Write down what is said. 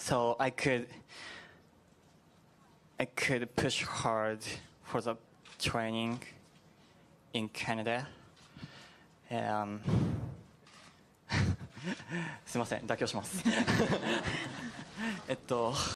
so I could I could push hard for the training in Canada. Um, すみません、妥協します。えっと